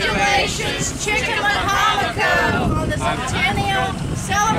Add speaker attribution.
Speaker 1: Congratulations, Chicken Hamaco, on the centennial celebration.